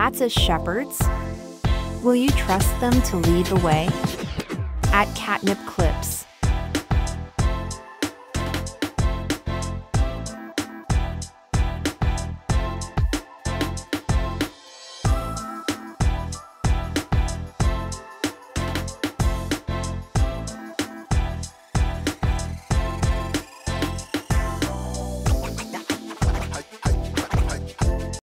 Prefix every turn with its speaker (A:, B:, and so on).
A: cats as shepherds? Will you trust them to lead the way? At Catnip Clips,